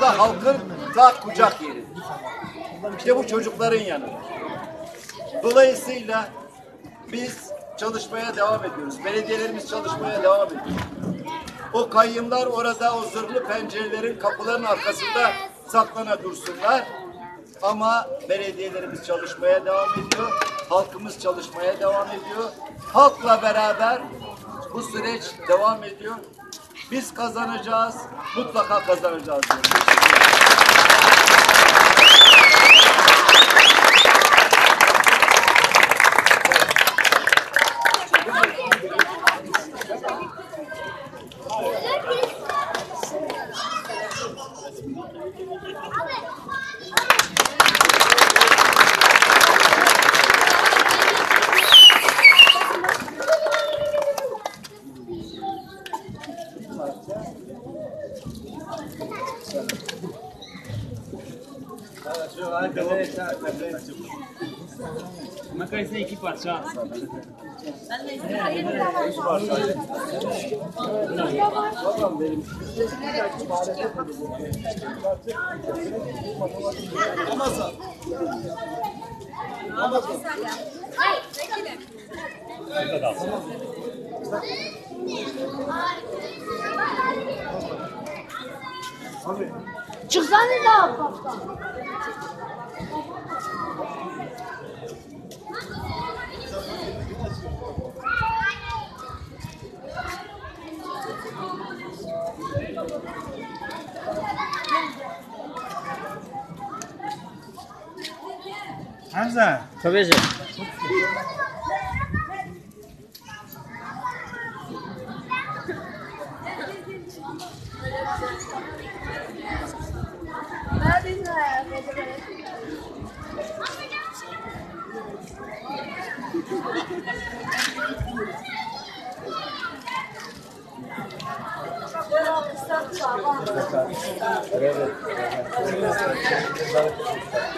da halkın da kucak yeri. İşte bu çocukların yanı. Dolayısıyla biz çalışmaya devam ediyoruz. Belediyelerimiz çalışmaya devam ediyor. O kayyımlar orada o zırhlı pencerelerin kapıların arkasında saklana dursunlar. Ama belediyelerimiz çalışmaya devam ediyor. Halkımız çalışmaya devam ediyor. Halkla beraber bu süreç devam ediyor. Biz kazanacağız. Mutlaka kazanacağız. diyorum. Makaysa'ya iki parça. Çıksana da kaptan. Hamza. Tabii canım. Ya,